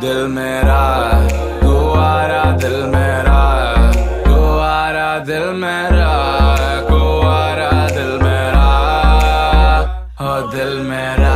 दिल मेरा गुवारा दिल मेरा गुवारा दिल मेरा गुवारा दिल मेरा हो दिल मेरा।